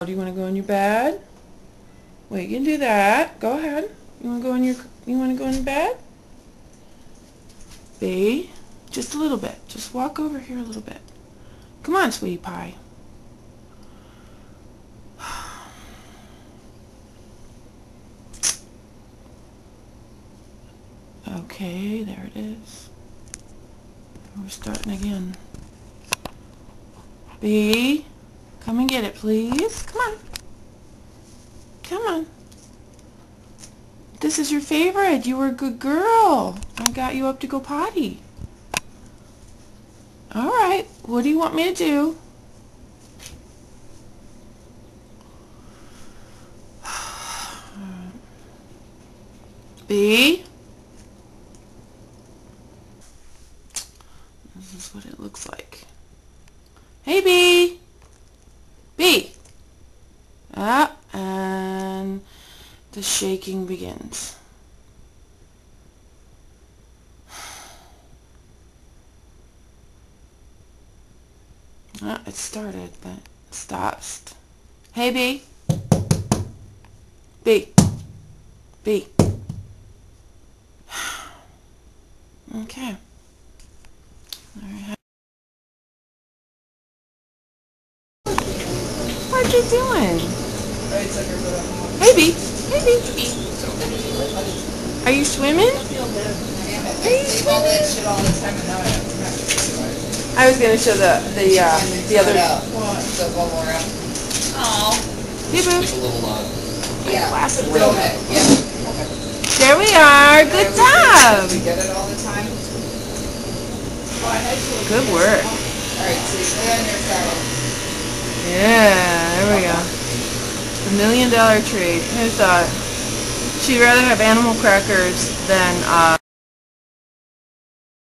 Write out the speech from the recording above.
Oh, do you want to go in your bed? Wait, you can do that. Go ahead. You want to go in your you want to go in bed? B, just a little bit. Just walk over here a little bit. Come on, sweetie pie. Okay, there it is. We're starting again. B, come and get it, please. Come on. Come on. This is your favorite. You were a good girl. I got you up to go potty. All right. What do you want me to do? B? This is what it looks like. Hey, B! B! Ah, and the shaking begins. Ah, it started, but it stops. Hey, B. B. B. Okay. What you doing? Hey, B. Hey, Are you swimming? Are you swimming? I was gonna show the the uh, the other. Oh. Hey, boo. Take a little, uh, Yeah. Glasses. Real head, yeah. There we are. Good job. We get it all the time. Good work. Alright, so you lay on your side. Yeah, there we go. The million dollar treat. Who thought? She'd rather have animal crackers than uh,